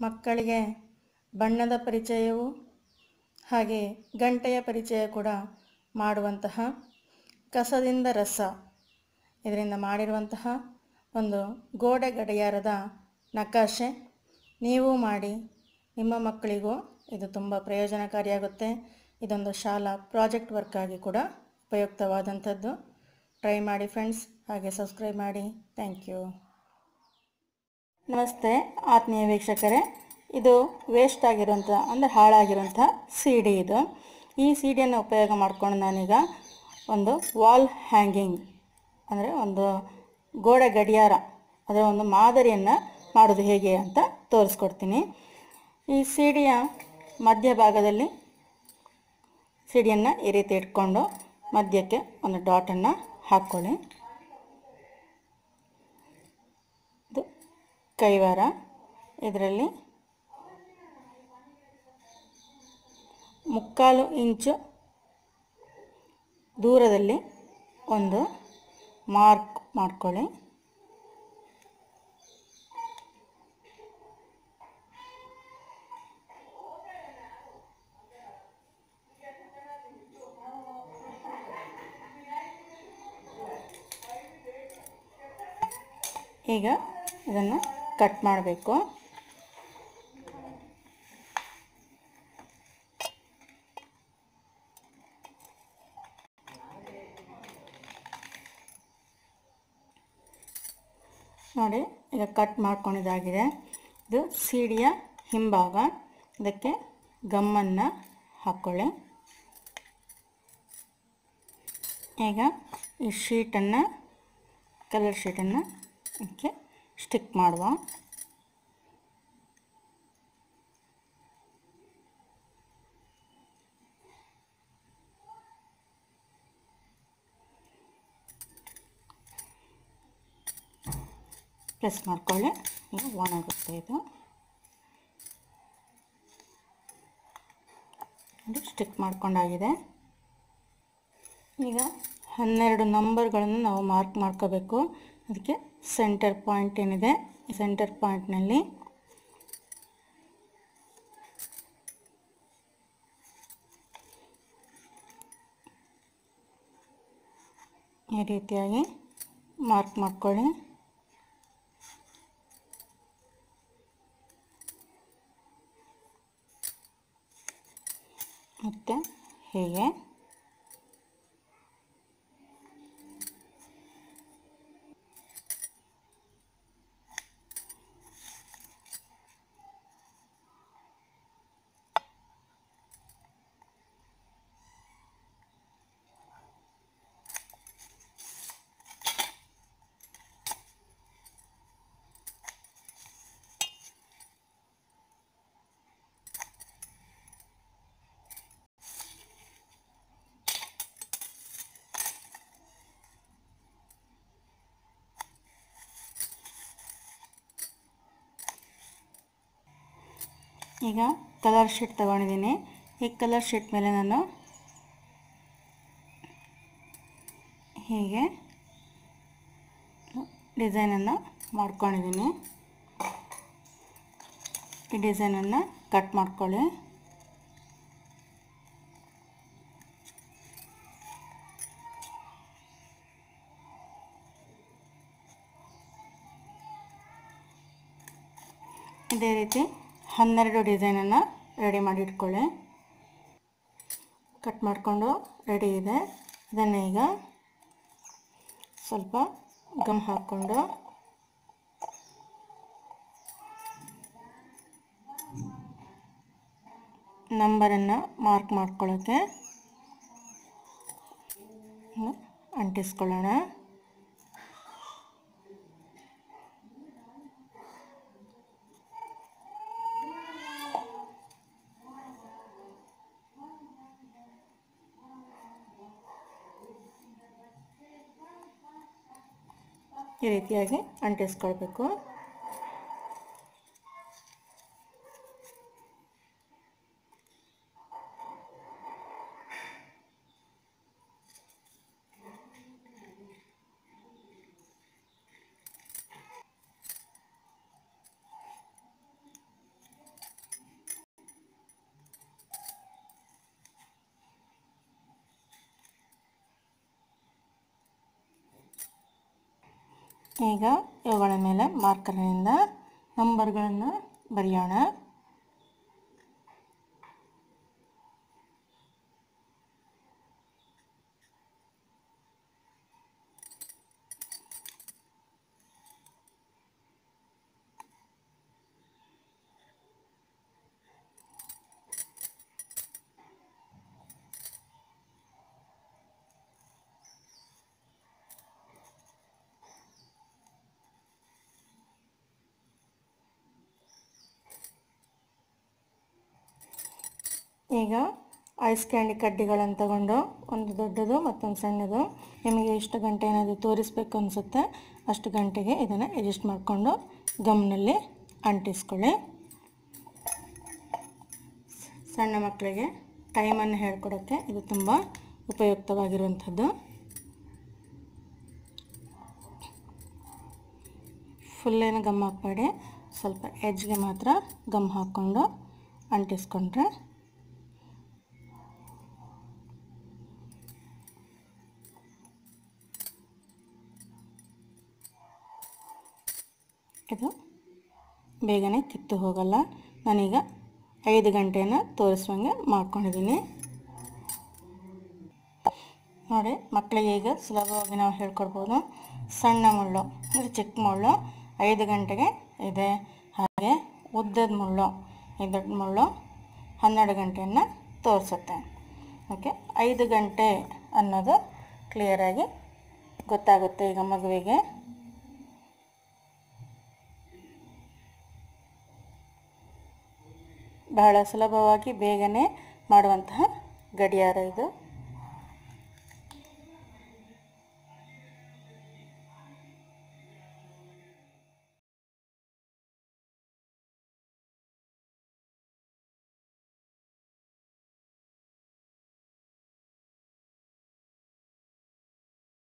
ಮಕ್ಕಳಿಗೆ ಬಣ್ಣದ ಪರಿಚಯವು ಹಾಗೆ ಗಂಟೆಯ ಪರಿಚಯ ಕೂಡ ಮಾಡುವಂತಹ ಕಸದಿಂದ ರಸ ಇದರಿಂದ ಮಾಡಿರುವಂತಹ ಒಂದು ಗೋಡೆ ಗಡಿಯಾರದ ನಕಾಶೆ ನೀವು ಮಾಡಿ ನಿಮ್ಮ ಮಕ್ಕಳಿಗೂ ಇದು ತುಂಬ ಪ್ರಯೋಜನಕಾರಿಯಾಗುತ್ತೆ. ಇದೊಂದು ಶಾಲಾ ಪ್ರಾಜೆಕ್ಟ್ ವರ್ಕ್ ಆಗಿ ಕೂಡ ಉಪಯುಕ್ತವಾದಂಥದ್ದು. ಟ್ರೈ ಮಾಡಿ ಫ್ರೆಂಡ್ಸ್, ಹಾಗೆ ಸಬ್ಸ್ಕ್ರೈಬ್ ಮಾಡಿ. Thank you. ನಮಸ್ತೆ, ಆತ್ಮೀಯ ವೀಕ್ಷಕರೇ. ಇದು ವೇಸ್ಟ್ ಆಗಿರುವಂಥ, ಅಂದರೆ ಹಾಳಾಗಿರುವಂಥ ಸಿ ಡಿ ಇದು. ಈ ಸಿ ಡಿಯನ್ನು ಉಪಯೋಗ ಮಾಡಿಕೊಂಡು ನಾನೀಗ ಒಂದು ವಾಲ್ ಹ್ಯಾಂಗಿಂಗ್ ಅಂದರೆ ಒಂದು ಗೋಡೆ ಗಡಿಯಾರ, ಅದರ ಒಂದು ಮಾದರಿಯನ್ನು ಮಾಡೋದು ಹೇಗೆ ಅಂತ ತೋರಿಸ್ಕೊಡ್ತೀನಿ. ಈ ಸಿ ಡಿಯ ಮಧ್ಯಭಾಗದಲ್ಲಿ ಸಿಡಿಯನ್ನು ಈ ರೀತಿ ಇಟ್ಕೊಂಡು ಮಧ್ಯಕ್ಕೆ ಒಂದು ಡಾಟನ್ನು ಹಾಕ್ಕೊಳ್ಳಿ ಇದು ಕೈವಾರ ಇದರಲ್ಲಿ ಮುಕ್ಕಾಲು ಇಂಚು ದೂರದಲ್ಲಿ ಒಂದು ಮಾರ್ಕ್ ಮಾಡ್ಕೊಳ್ಳಿ. ಈಗ ಇದನ್ನು ಕಟ್ ಮಾಡಬೇಕು. ನೋಡಿ, ಈಗ ಕಟ್ ಮಾಡ್ಕೊಂಡಿದ್ದಾಗಿದೆ. ಇದು ಸೀಡಿಯ ಹಿಂಭಾಗ. ಇದಕ್ಕೆ ಗಮ್ಮನ್ನು ಹಾಕ್ಕೊಳ್ಳಿ ಈಗ ಈ ಶೀಟನ್ನು, ಕಲರ್ ಶೀಟನ್ನು ಇದಕ್ಕೆ ಸ್ಟಿಕ್ ಮಾಡುವ. ಪ್ರೆಸ್ ಮಾಡ್ಕೊಳ್ಳಿ. ಈಗ ಒಣಗುತ್ತೆ ಇದು. ನೋಡಿ ಸ್ಟಿಕ್ ಮಾಡ್ಕೊಂಡಾಗಿದೆ. ಈಗ ಹನ್ನೆರಡು ನಂಬರ್ಗಳನ್ನು ನಾವು ಮಾರ್ಕ್ ಮಾಡ್ಕೋಬೇಕು. ಅದಕ್ಕೆ ಸೆಂಟರ್ ಪಾಯಿಂಟ್ ಏನಿದೆ? ಸೆಂಟರ್ ಪಾಯಿಂಟ್ನಲ್ಲಿ ಈ ರೀತಿಯಾಗಿ ಮಾರ್ಕ್ ಮಾಡ್ಕೊಳ್ಳಿ. ಮತ್ತು ಹೀಗೆ? ಈಗ ಕಲರ್ ಶೀಟ್ ತಗೊಂಡಿದ್ದೀನಿ. ಈ ಕಲರ್ ಶೀಟ್ ಮೇಲೆ ನಾನು ಹೀಗೆ ಡಿಸೈನನ್ನು ಮಾಡ್ಕೊಂಡಿದ್ದೀನಿ. ಈ ಡಿಸೈನನ್ನು ಕಟ್ ಮಾಡ್ಕೊಳ್ಳಿ. ಇದೇ ರೀತಿ ಹನ್ನೆರಡು ಡಿಸೈನನ್ನು ರೆಡಿ ಮಾಡಿ ಇಟ್ಕೊಳ್ಳಿ. ಕಟ್ ಮಾಡಿಕೊಂಡು ರೆಡಿ ಇದೆ. ಇದನ್ನು ಈಗ ಸ್ವಲ್ಪ ಗಮ್ ಹಾಕ್ಕೊಂಡು ನಂಬರನ್ನು ಮಾರ್ಕ್ ಮಾಡ್ಕೊಳ್ಳೋಕ್ಕೆ ಅಂಟಿಸ್ಕೊಳ್ಳೋಣ. ಈ ರೀತಿಯಾಗಿ ಅಂಟಿಸ್ಕೊಳ್ಬೇಕು. ಈಗ ಇವುಗಳ ಮೇಲೆ ಮಾರ್ಕರ್ನಿಂದ ನಂಬರ್ಗಳನ್ನು ಬರೆಯೋಣ. ಈಗ ಐಸ್ ಕ್ಯಾಂಡಿ ಕಡ್ಡಿಗಳನ್ನು ತಗೊಂಡು ಒಂದು ದೊಡ್ಡದು ಮತ್ತೊಂದು ಸಣ್ಣದು ನಿಮಗೆ ಎಷ್ಟು ಗಂಟೆ ಏನಾದರೂ ತೋರಿಸ್ಬೇಕು ಅನಿಸುತ್ತೆ ಅಷ್ಟು ಗಂಟೆಗೆ ಇದನ್ನು ಅಡ್ಜಸ್ಟ್ ಮಾಡಿಕೊಂಡು ಗಮ್ನಲ್ಲಿ ಅಂಟಿಸ್ಕೊಳ್ಳಿ. ಸಣ್ಣ ಮಕ್ಕಳಿಗೆ ಟೈಮನ್ನು ಹೇಳ್ಕೊಡೋಕ್ಕೆ ಇದು ತುಂಬ ಉಪಯುಕ್ತವಾಗಿರುವಂಥದ್ದು. ಫುಲ್ಲೇನು ಗಮ್ ಹಾಕಬೇಡಿ, ಸ್ವಲ್ಪ ಎಜ್ಗೆ ಮಾತ್ರ ಗಮ್ ಹಾಕ್ಕೊಂಡು ಅಂಟಿಸ್ಕೊಂಡ್ರೆ ಇದು ಬೇಗನೆ ಕಿತ್ತು ಹೋಗಲ್ಲ. ನಾನೀಗ ಐದು ಗಂಟೆಯನ್ನು ತೋರಿಸುವಂಗೆ ಮಾಡ್ಕೊಂಡಿದ್ದೀನಿ. ನೋಡಿ ಮಕ್ಕಳಿಗೆ ಈಗ ಸುಲಭವಾಗಿ ನಾವು ಹೇಳ್ಕೊಡ್ಬೋದು. ಸಣ್ಣ ಮುಳ್ಳು, ಅಂದರೆ ಚಿಕ್ಕ ಮುಳ್ಳು, ಐದು ಗಂಟೆಗೆ ಇದೆ. ಹಾಗೆ ಉದ್ದದ ಮುಳ್ಳು ಈ ದೊಡ್ಡ ಮುಳ್ಳು ಹನ್ನೆರಡು ಗಂಟೆಯನ್ನು ತೋರಿಸುತ್ತೆ. ಓಕೆ, ಐದು ಗಂಟೆ ಅನ್ನೋದು ಕ್ಲಿಯರಾಗಿ ಗೊತ್ತಾಗುತ್ತೆ ಈಗ ಮಗುವಿಗೆ. ಬಹಳ ಸುಲಭವಾಗಿ ಬೇಗನೆ ಮಾಡುವಂತಹ ಗಡಿಯಾರ ಇದು.